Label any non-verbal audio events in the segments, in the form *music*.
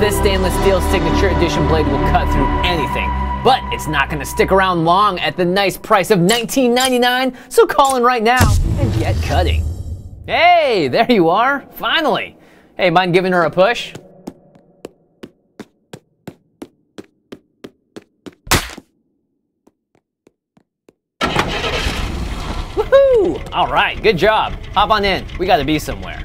this stainless steel signature edition blade will cut through anything. But it's not gonna stick around long at the nice price of $19.99, so call in right now and get cutting. Hey, there you are, finally. Hey, mind giving her a push? Woohoo! All right, good job. Hop on in, we gotta be somewhere.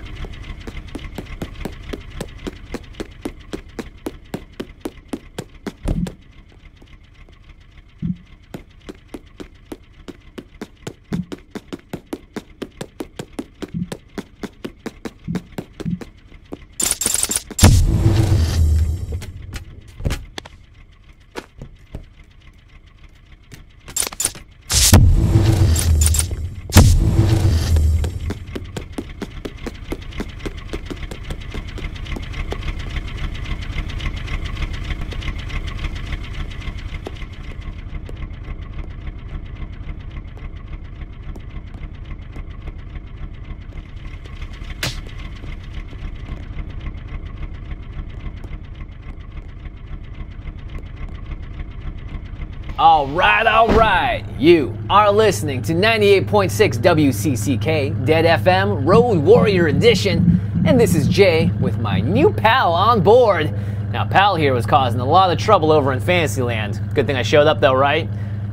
All right, all right. You are listening to 98.6 WCCK, Dead FM, Road Warrior Edition, and this is Jay with my new pal on board. Now, pal here was causing a lot of trouble over in Fantasyland. Good thing I showed up though, right?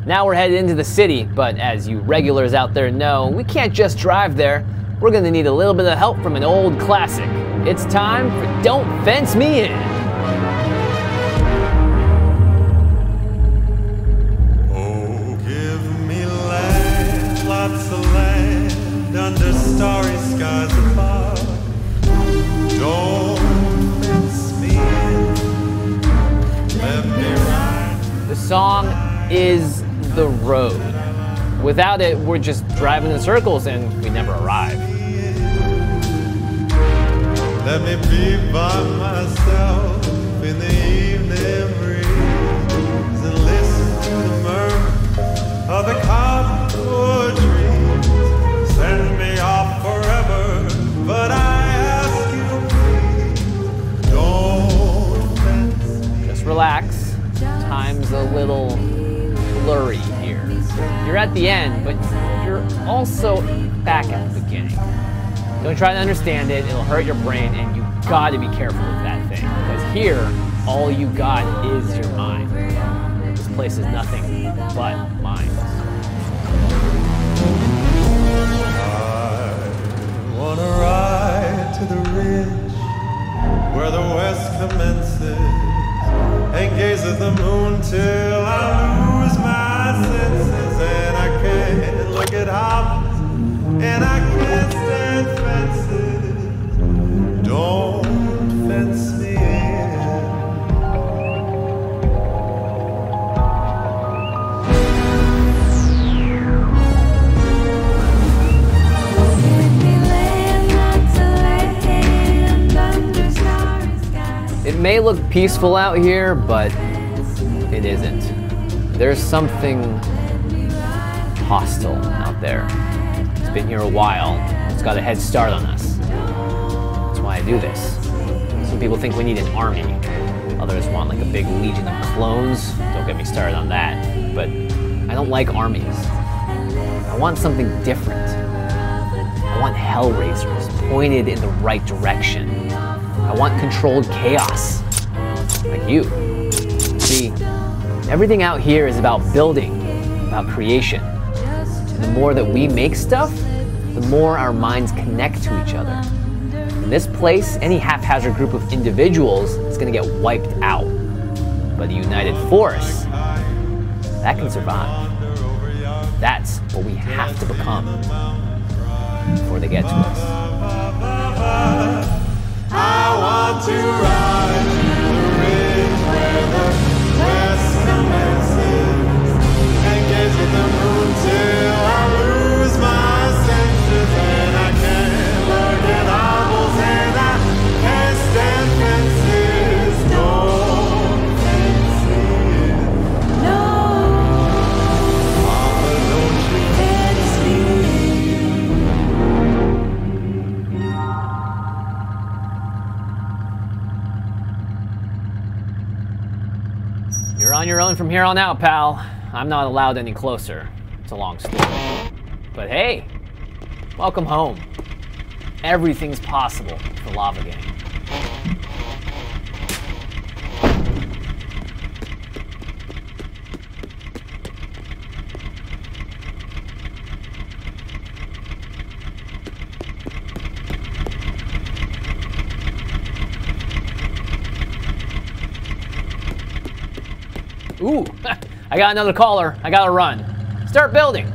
Now we're headed into the city, but as you regulars out there know, we can't just drive there. We're gonna need a little bit of help from an old classic. It's time for Don't Fence Me In. Is The Road. Without it, we're just driving in circles and we never arrive. Let me be by myself in the evening Don't try to understand it, it'll hurt your brain, and you gotta be careful with that thing. Because here, all you got is your mind. This place is nothing but minds. I wanna ride to the ridge where the west commences and gaze at the moon till I lose my senses and I can't look at houses and I may look peaceful out here, but it isn't. There's something hostile out there. It's been here a while. It's got a head start on us. That's why I do this. Some people think we need an army. Others want like a big legion of clones. Don't get me started on that. But I don't like armies. I want something different. I want hellraisers pointed in the right direction. I want controlled chaos. Like you. See, everything out here is about building, about creation. The more that we make stuff, the more our minds connect to each other. In this place, any haphazard group of individuals is going to get wiped out. But a united force, that can survive. That's what we have to become before they get to us. Ridge own from here on out, pal. I'm not allowed any closer. It's a long story. But hey, welcome home. Everything's possible for Lava Gang. Ooh, *laughs* I got another caller. I gotta run. Start building.